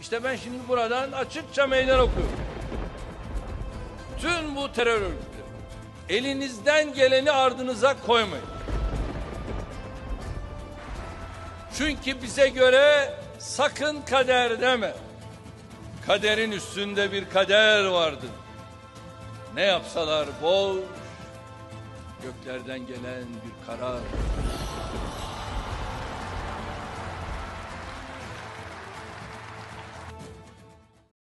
İşte ben şimdi buradan açıkça meydan okuyorum. Tüm bu terör örgütleri elinizden geleni ardınıza koymayın. Çünkü bize göre sakın kader deme. Kaderin üstünde bir kader vardır. Ne yapsalar boş, göklerden gelen bir karar.